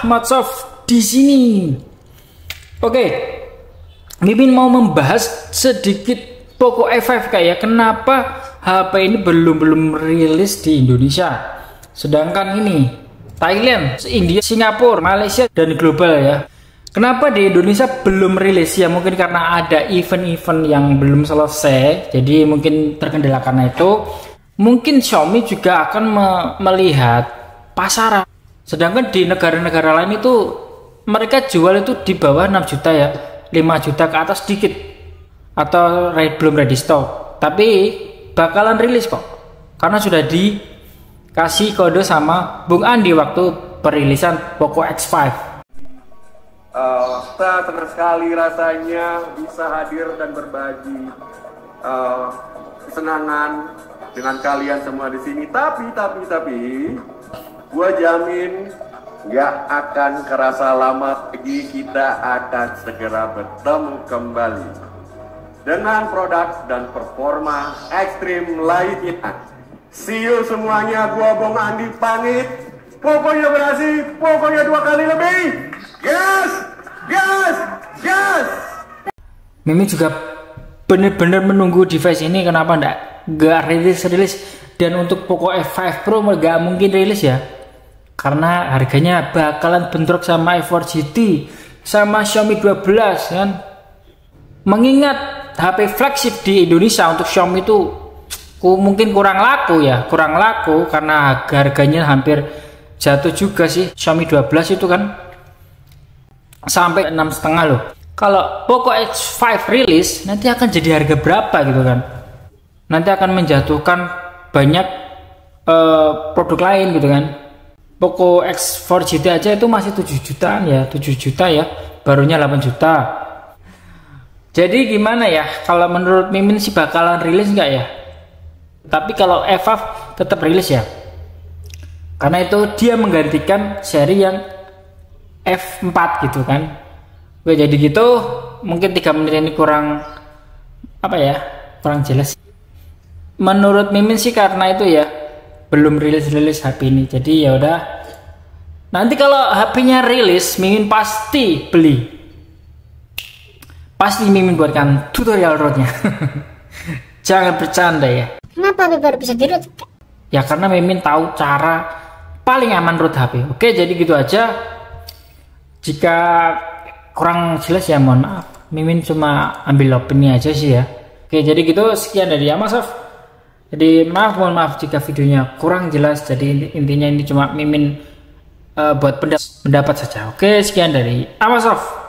Ahmad di sini. Oke, Mimin mau membahas sedikit Poco F5 kayak kenapa HP ini belum belum rilis di Indonesia. Sedangkan ini Thailand, India, Singapura, Malaysia dan global ya. Kenapa di Indonesia belum rilis ya? Mungkin karena ada event-event yang belum selesai, jadi mungkin terkendala karena itu. Mungkin Xiaomi juga akan me melihat pasaran. Sedangkan di negara-negara lain itu mereka jual itu di bawah 6 juta ya, 5 juta ke atas sedikit atau belum ready stock. Tapi bakalan rilis kok, karena sudah dikasih kode sama Bung Andi waktu perilisan Poco X5. Uh, saya senang sekali rasanya bisa hadir dan berbagi uh, kesenangan dengan kalian semua di sini. Tapi, tapi, tapi, gue jamin nggak akan kerasa lama lagi kita akan segera bertemu kembali dengan produk dan performa ekstrim lainnya. See you semuanya, gua Bong Andi pamit. Pokoknya berhasil, pokoknya dua kali lebih. Gas, gas, gas. Mimi juga benar-benar menunggu device ini kenapa ndak nggak rilis rilis dan untuk Poco F5 Pro nggak mungkin rilis ya karena harganya bakalan bentrok sama i4 GT sama Xiaomi 12 kan? Mengingat HP flagship di Indonesia untuk Xiaomi itu mungkin kurang laku ya kurang laku karena harganya hampir jatuh juga sih Xiaomi 12 itu kan? Sampai enam setengah loh. Kalau Poco X5 rilis nanti akan jadi harga berapa gitu kan? Nanti akan menjatuhkan banyak uh, produk lain gitu kan Poco X4 GT aja itu masih 7 jutaan ya 7 juta ya barunya 8 juta. Jadi gimana ya kalau menurut Mimin sih bakalan rilis nggak ya? Tapi kalau FF tetap rilis ya. Karena itu dia menggantikan seri yang F4 gitu kan. Oke jadi gitu. Mungkin tiga menit ini kurang apa ya kurang jelas. Menurut Mimin sih karena itu ya belum rilis-rilis HP ini. Jadi ya udah. Nanti kalau HP-nya rilis, Mimin pasti beli. Pasti Mimin buatkan tutorial roadnya. Jangan bercanda ya. Kenapa baru bisa di? Ya karena Mimin tahu cara paling aman root HP. Oke jadi gitu aja. Jika kurang jelas ya mohon maaf Mimin cuma ambil opini aja sih ya oke jadi gitu sekian dari Amasov jadi maaf mohon maaf jika videonya kurang jelas. Jadi intinya ini cuma Mimin uh, buat pendapat saja. Oke sekian dari Amasov